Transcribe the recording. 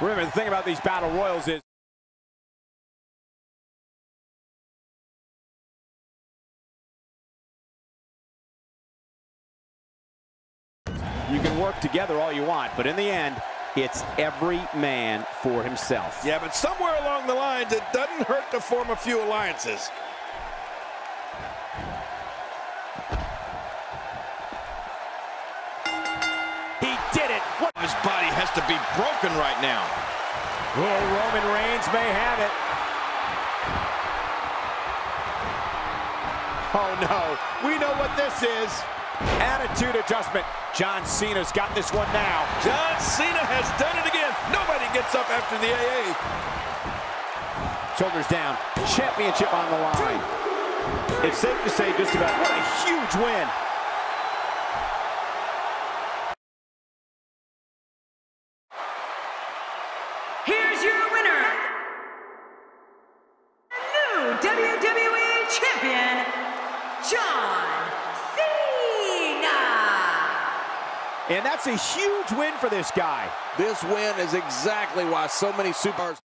Remember, the thing about these battle royals is you can work together all you want, but in the end, it's every man for himself. Yeah, but somewhere along the lines, it doesn't hurt to form a few alliances. To be broken right now. Oh, Roman Reigns may have it. Oh, no. We know what this is. Attitude adjustment. John Cena's got this one now. John Cena has done it again. Nobody gets up after the AA. Shoulders down. Championship on the line. It's safe to say just about what a huge win. John Cena. And that's a huge win for this guy. This win is exactly why so many superstars